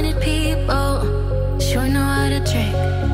talented people sure know how to drink.